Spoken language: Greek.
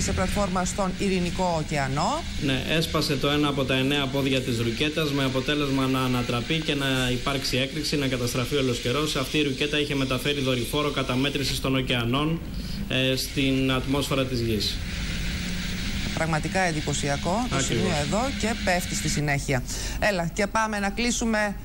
σε πλατφόρμα στον Ειρηνικό ωκεανό. Ναι, έσπασε το ένα από τα εννέα πόδια της ρουκέτας με αποτέλεσμα να ανατραπεί και να υπάρξει έκρηξη, να καταστραφεί όλος καιρός. Αυτή η ρουκέτα είχε μεταφέρει δορυφόρο καταμέτρησης των ωκεανών ε, στην ατμόσφαιρα της Γης. Πραγματικά εντυπωσιακό το σημείο εδώ και πέφτει στη συνέχεια. Έλα και πάμε να κλείσουμε